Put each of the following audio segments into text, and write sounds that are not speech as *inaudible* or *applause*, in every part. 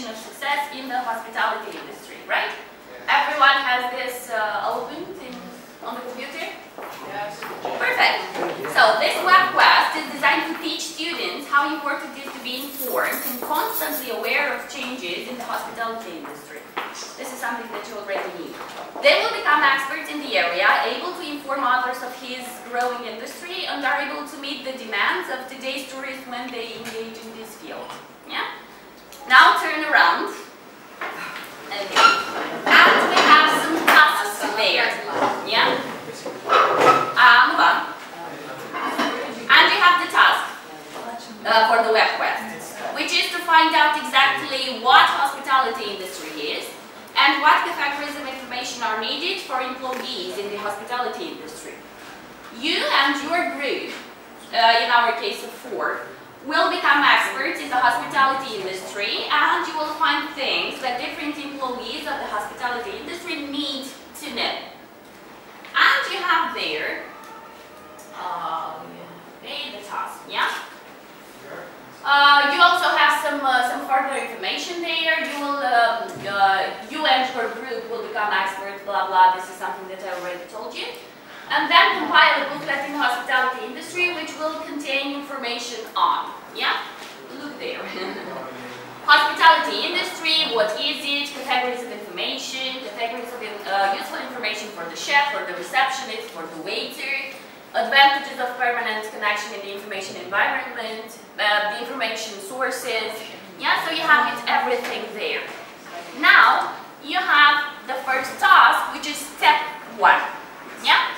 condition of success in the hospitality industry, right? Everyone has this uh, open in, on the computer? Yes. Perfect. So this web quest is designed to teach students how important it is to be informed and constantly aware of changes in the hospitality industry. This is something that you already need. They will become experts in the area, able to inform others of his growing industry, and are able to meet the demands of today's tourists when they engage in this field. Now turn around. And we have some tasks there. Yeah? Uh, move on. And you have the task uh, for the web quest, which is to find out exactly what hospitality industry is and what categories of information are needed for employees in the hospitality industry. You and your group, uh, in our case of four, will become experts in the hospitality industry and you will find things that different employees of the hospitality industry need to know. And you have there, uh, okay, the task, yeah? Uh, you also have some uh, some further information there. You will, um, uh, you and your group will become experts, blah blah. This is something that I already told you. And then compile a booklet in the hospitality industry, which will contain information on. Yeah, look there. *laughs* hospitality industry. What is it? Categories of information. Categories of uh, useful information for the chef, for the receptionist, for the waiter advantages of permanent connection in the information environment, uh, the information sources. Yeah, so you have it everything there. Now, you have the first task, which is step one. Yeah?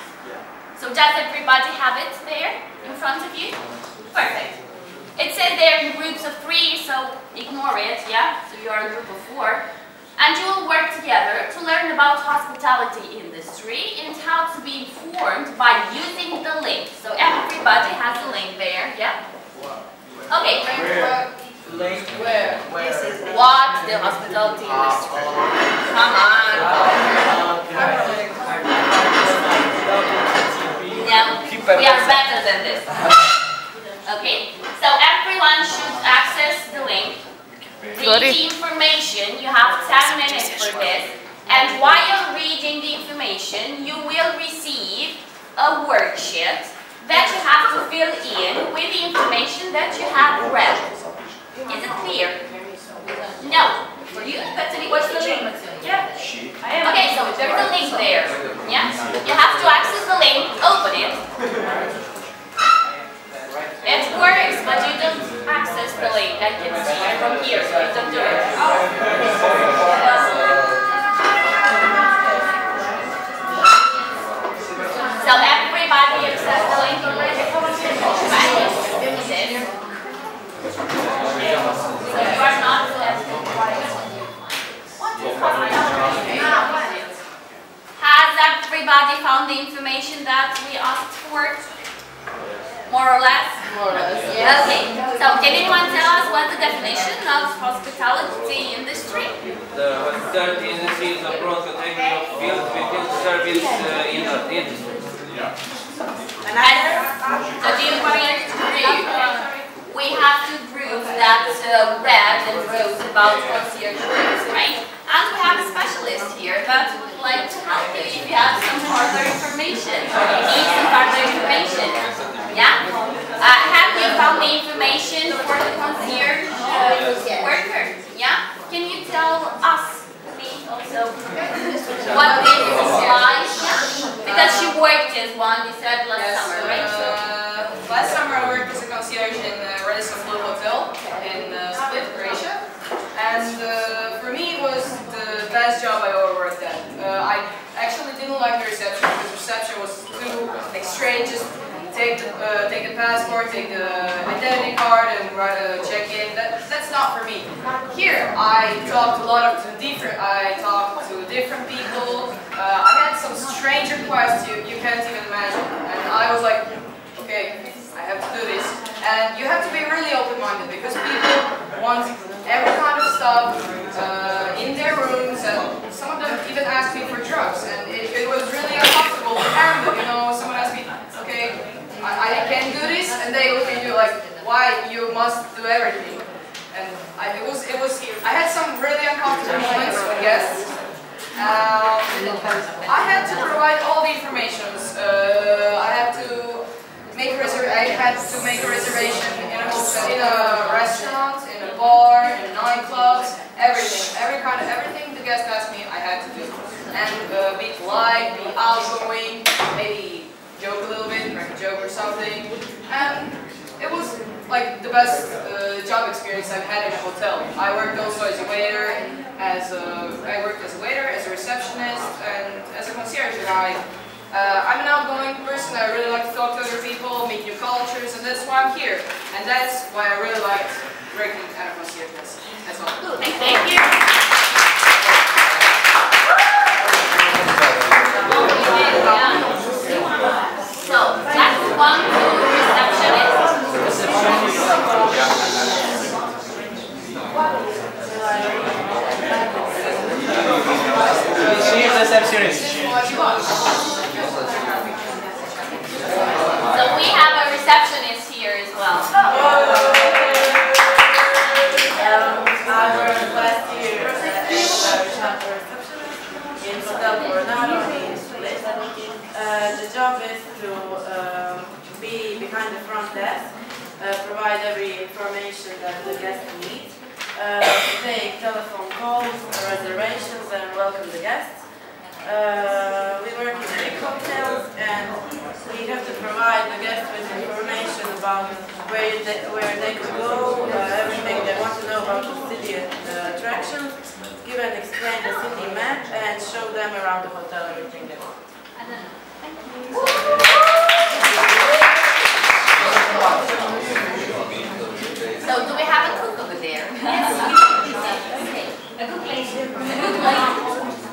So does everybody have it there in front of you? Perfect. It says they're in groups of three, so ignore it, yeah? So you are a group of four. And you will work together to learn about hospitality industry and how to be informed by using the link. So everybody has a link there, yeah? Okay. Link where? Where? What the hospitality industry? Come on. No, we are better than this. *laughs* Okay, everyone should access the link Read the information, you have 10 minutes for this. And while you're reading the information, you will receive a worksheet that you have to fill in with the information that you have read. Is it clear? No. For you, that's an What's the link? Yeah. Okay, so there's a link there. Yeah? You have to access the link, open it. It works, but you don't access the link. I can see it from here, so you don't do it. So everybody access the link already? Right? So you are not Has everybody found the information that we asked for? More or less? More or less. Okay, so can anyone tell us what the definition of hospitality industry? The hospitality industry is a broad category of fields within service uh, in the industry. Another? So do you want to group? We have to group that uh, read and wrote about concierge service, right? And we have a specialist here that would like to help you if you have some further information or you need some further information. Yeah? Uh, have you found the information for the concierge uh, worker? Yeah? Can you tell us, me also, what this is like? Because she worked as one, you said last Yes, summer, right? Uh, last summer I worked as a concierge in uh, Radisson Blu Hotel in uh, Split, Croatia. And uh, for me it was the best job I ever worked at. Uh, I actually didn't like the reception because the reception was too like straight, just take the, uh, take the passport, take the identity card and write a check-in. That, that's not for me. Here I talked a lot of to different, I talked to different people. Uh, I had some strange requests you, you can't even imagine. And I was like, okay, I have to do this. And you have to be really open-minded because people want every kind of stuff uh, in their rooms and some of them even asked me for drugs and it, it was really uncomfortable to handle, you know, someone asked me, okay, I, I can do this and they look at you like, why you must do everything. And I, it was, it was, I had some really uncomfortable moments with guests. Um, I had to provide all the information. Uh, I had to make I had to make a reservation in a hotel, in a restaurant, in a bar, in a nightclub, everything, every kind of everything the guest asked me, I had to do. And uh, be polite, be outgoing, maybe joke a little bit, crack a joke or something. And it was like the best uh, job experience I've had in a hotel. I worked also as a waiter, as a, I worked as a waiter, as a receptionist, and as a concierge. And I, uh, I'm an outgoing person. I really like to talk to other people, meet new cultures, and that's why I'm here. And that's why I really liked working at a concierge desk. That's all. Thank you. So, let's move on to receptionist. She is receptionist. So we have a receptionist here as well. Um, I last year as a shopper receptionist in Hotel Coronado in Split. Uh, the job is to um, be behind the front desk, uh, provide every information that the guest needs, uh, take telephone calls, reservations, and welcome the guests. Uh, we work in big hotels and we have to provide the guests with information about where they, where they could go, uh, everything they want to know about the city uh, attractions, give and explain the city map and show them around the hotel everything they want. So do we have a cook over there? Yes. Okay. A good place. A good place.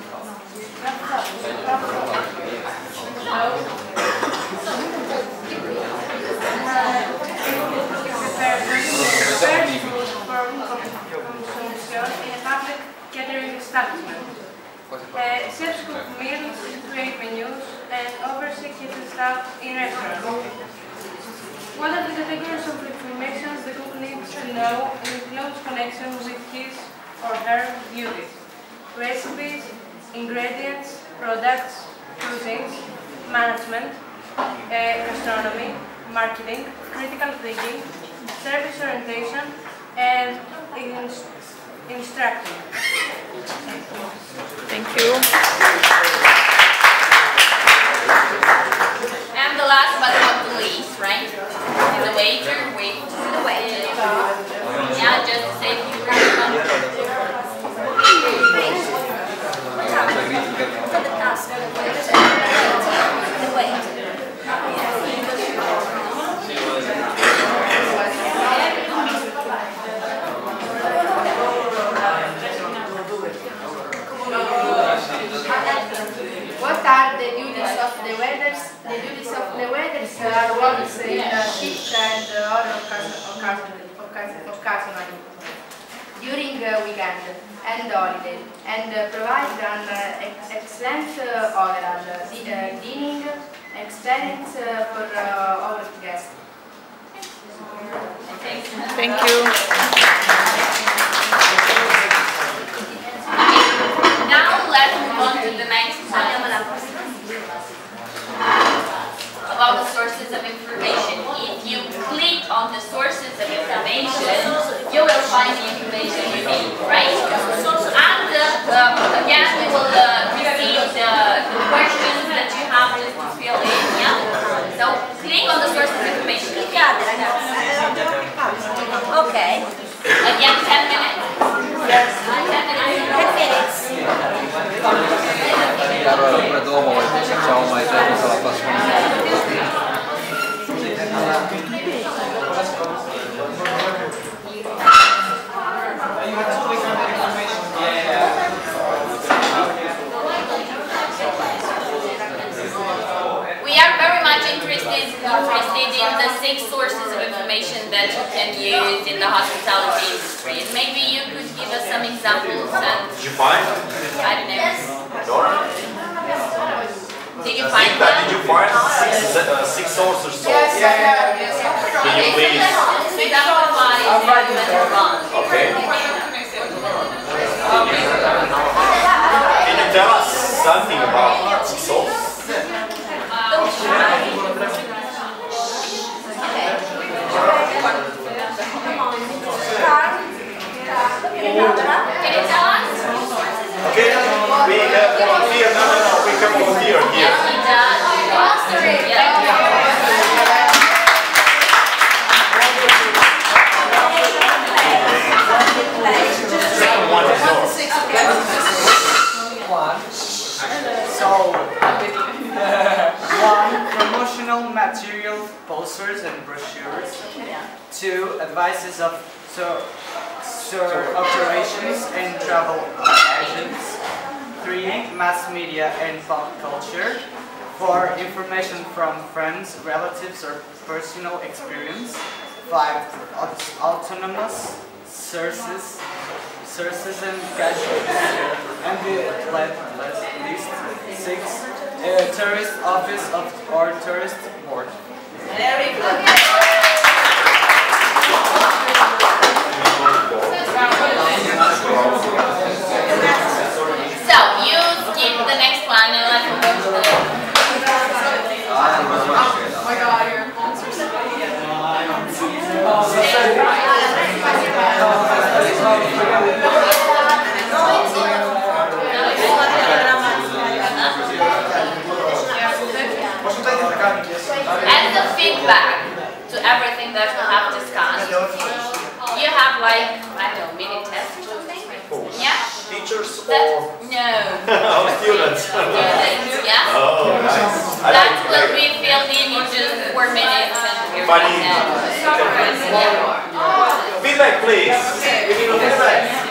prepare food for consumption in a public catering establishment. Uh, chefs cook meals, create menus, and oversee kitchen staff in restaurants. What are the categories of information the cook needs to know in close connection with his or her duties? Recipes, ingredients, products, cuisines, management, uh, gastronomy, marketing, critical thinking, service orientation, and ins- instructing. Thank you. And the last but not the least, right? Is the waiter. Wait, the waiter. Yeah, just to say a few words. What are the duties of the waiters? The duties of the waiters are once in a shift and other occasionally, occasionally during and holiday, and uh, provide an uh, excellent uh, overall uh, di- uh, dining experience uh, for uh, our guests. Thank you. Now let's move on to the next one. About the sources of information. If you click on the sources of information, you will find the information you need, right? And uh, again, we will uh, receive the, the questions that you have to fill in, yeah? So click on the sources of information. Okay. Again, 10 minutes. Yes. 10 minutes. Allora, pure dopo facciamo mai tutta la passione. We are very much interested, interested in the six sources of information that you can use in the hospitality industry. And maybe you could give us some examples and, Did you find? I don't know, Dora? did you find Zita, did you find six, uh, six sources? So Yes, I have, yes. Can you please Okay. Can you tell us something about sauce? Can you tell us? Okay, we have volunteer. No, no, no, we have volunteer here. Second one is yours. So, one, promotional material, posters and brochures. Two, advices of sur sur operations and travel agents. Three, mass media and pop culture. Four, information from friends, relatives, or personal experience. Five, aut- autonomous sources, sources and gadgets. And the last, list, six, uh, tourist office of or tourist board. Very good. So you skip the next one and to the. Oh my god, As a feedback to everything that we have discussed, you have like, I don't mini test or something? Oh. Yeah? Teachers That, or no. *laughs* our oh, students? Students, yeah? Oh, nice. I That like will it. be filled in in just four minutes and you're Funny. done. Yeah. Feedback, please. Give me the feedback.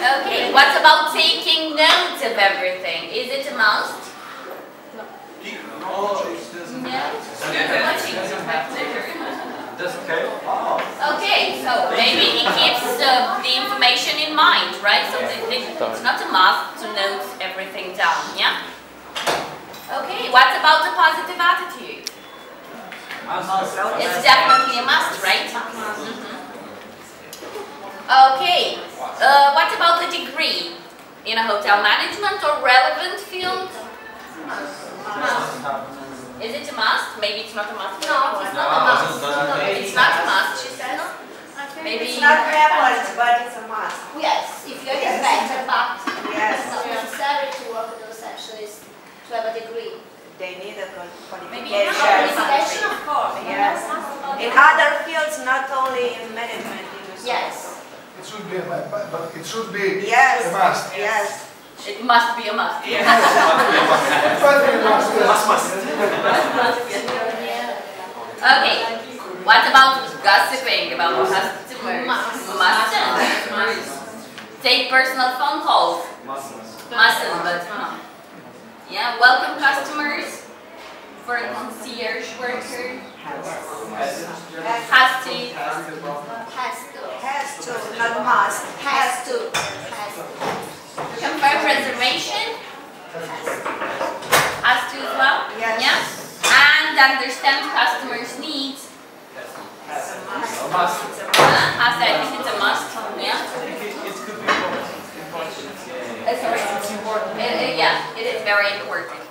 Okay, what about of everything? Is it a must? No. Okay, so maybe he keeps uh, the information in mind, right? So it's not a must to note everything down, yeah? Okay, what about the positive attitude? It's definitely a must, right? Mhm. Okay, uh, what about the degree? In a hotel management or relevant field? Must. Is it a must? Maybe it's not a must. No, it's not a must. It's not a must, she says. Maybe. It's not prevalent, but it's a must. Yes, if you're a better, but Yes. it's not necessary to work with those specialists to have a degree. They need a qual- Maybe qualification. Qualification, of course. Yes. In other fields, not only in management industry. Yes. It should be, a mu- but but it should be Yes. a must. Yes. It must be a must. But *laughs* we must, yes. Must, must. Okay, what about gossiping about customers? Mustn't. Take personal phone calls. Mustn't, but huh. Yeah, welcome customers for a concierge worker. Has to. Has to. Has to, not must. Has to. Has to. Confirm reservation. Has to as well. Yes. Yeah. And understand customers' needs. Must. Uh, has I think it's a must. Yeah. It could be important. Sorry. Uh, uh, yeah, it is very important.